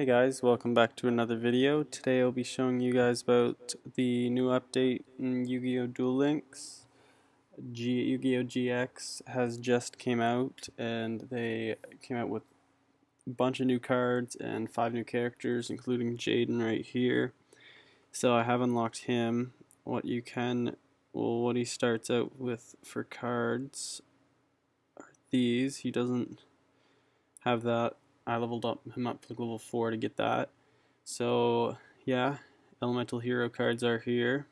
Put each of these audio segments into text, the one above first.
Hey guys, welcome back to another video. Today I'll be showing you guys about the new update in Yu-Gi-Oh! Duel Links. Yu-Gi-Oh! GX has just came out and they came out with a bunch of new cards and five new characters including Jaden right here. So I have unlocked him. What you can, well what he starts out with for cards are these. He doesn't have that I leveled up him up to level 4 to get that. So yeah, elemental hero cards are here.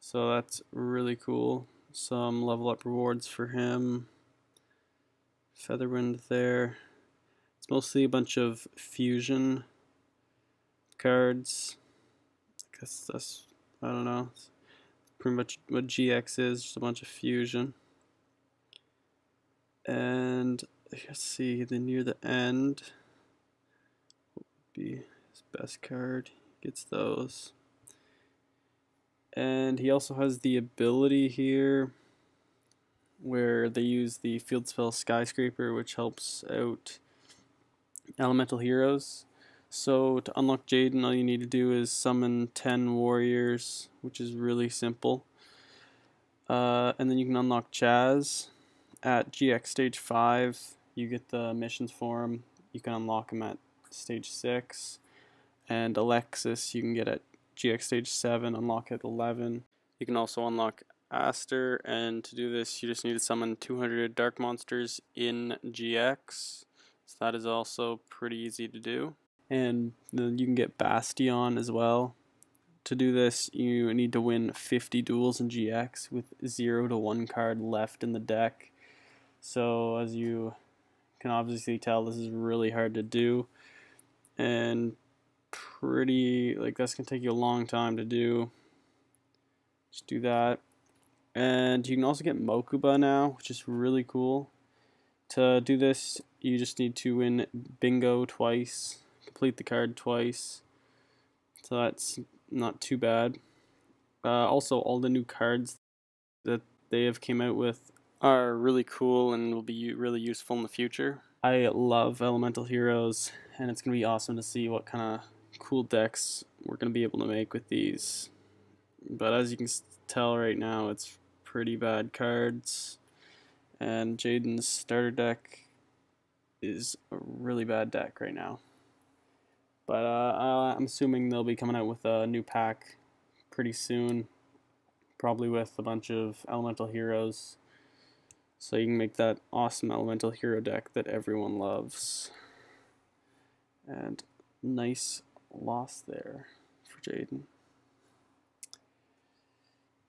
So that's really cool. Some level up rewards for him. Featherwind there. It's mostly a bunch of fusion cards. I guess that's, I don't know, pretty much what GX is, just a bunch of fusion. And let's see, then near the end would be his best card. Gets those. And he also has the ability here where they use the field spell Skyscraper, which helps out elemental heroes. So to unlock Jaden, all you need to do is summon 10 warriors, which is really simple. Uh, and then you can unlock Chazz at GX Stage 5 you get the missions for them. You can unlock them at stage 6. And Alexis you can get at GX stage 7, unlock at 11. You can also unlock Aster, and to do this you just need to summon 200 dark monsters in GX. So that is also pretty easy to do. And then you can get Bastion as well. To do this, you need to win 50 duels in GX with 0 to 1 card left in the deck. So as you can obviously tell this is really hard to do. And pretty like that's gonna take you a long time to do. Just do that. And you can also get Mokuba now which is really cool. To do this you just need to win bingo twice complete the card twice. So that's not too bad. Uh, also all the new cards that they have came out with are really cool and will be really useful in the future. I love Elemental Heroes, and it's going to be awesome to see what kind of cool decks we're going to be able to make with these. But as you can tell right now, it's pretty bad cards, and Jaden's starter deck is a really bad deck right now. But uh, I'm assuming they'll be coming out with a new pack pretty soon, probably with a bunch of Elemental Heroes so you can make that awesome elemental hero deck that everyone loves. And nice loss there for Jaden.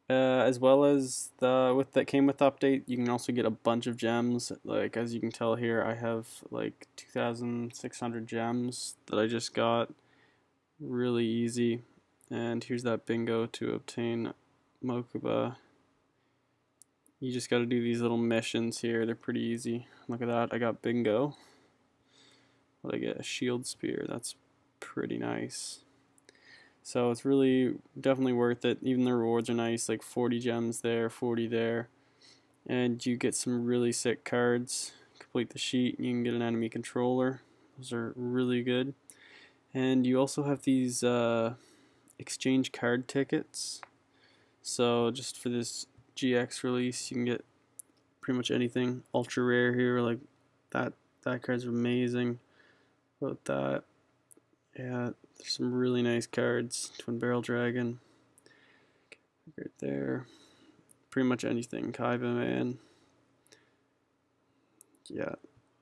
Uh, as well as the with that came with the update, you can also get a bunch of gems. Like as you can tell here, I have like 2,600 gems that I just got. Really easy. And here's that bingo to obtain Mokuba. You just got to do these little missions here. They're pretty easy. Look at that. I got bingo. What I get? A shield spear. That's pretty nice. So it's really definitely worth it. Even the rewards are nice, like 40 gems there, 40 there. And you get some really sick cards. Complete the sheet, you can get an enemy controller. Those are really good. And you also have these uh, exchange card tickets. So just for this GX release. You can get pretty much anything ultra rare here. Like that that card's amazing. About that, yeah, there's some really nice cards. Twin Barrel Dragon, right there. Pretty much anything. Kaiba Man. Yeah.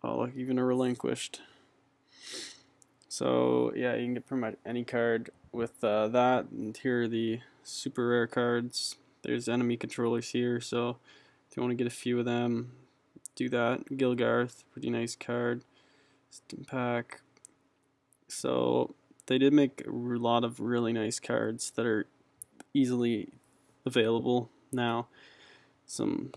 Oh, like even a relinquished. So yeah, you can get pretty much any card with uh, that. And here are the super rare cards there's enemy controllers here, so if you want to get a few of them, do that. Gilgarth, pretty nice card. Stim-Pack. So they did make a lot of really nice cards that are easily available now. Some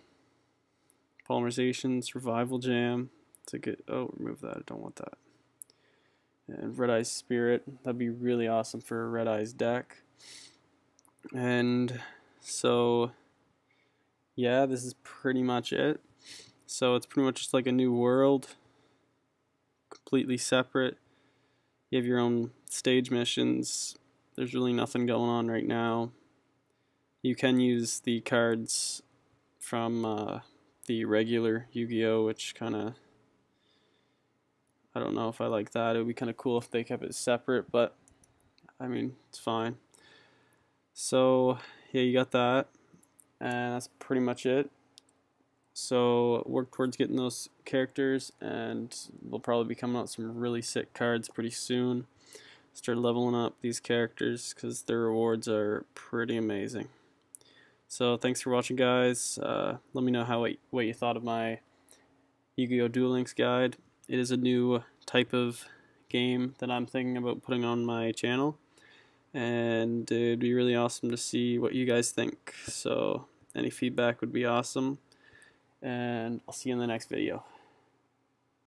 polymerizations, revival jam. It's a good. Oh, remove that. I don't want that. And Red Eyes Spirit. That'd be really awesome for a Red Eyes deck. And so yeah, this is pretty much it. So it's pretty much just like a new world, completely separate. you have your own stage missions. There's really nothing going on right now. You can use the cards from uh, the regular Yu-Gi-Oh, which kind of I don't know if I like that. It would be kind of cool if they kept it separate, but I mean, it's fine. So, yeah, you got that. And that's pretty much it. So, work towards getting those characters, and we'll probably be coming out some really sick cards pretty soon. Start leveling up these characters because their rewards are pretty amazing. So, thanks for watching, guys. Uh, let me know how what you thought of my Yu-Gi-Oh! Duel Links guide. It is a new type of game that I'm thinking about putting on my channel. And it'd be really awesome to see what you guys think. So any feedback would be awesome. And I'll see you in the next video.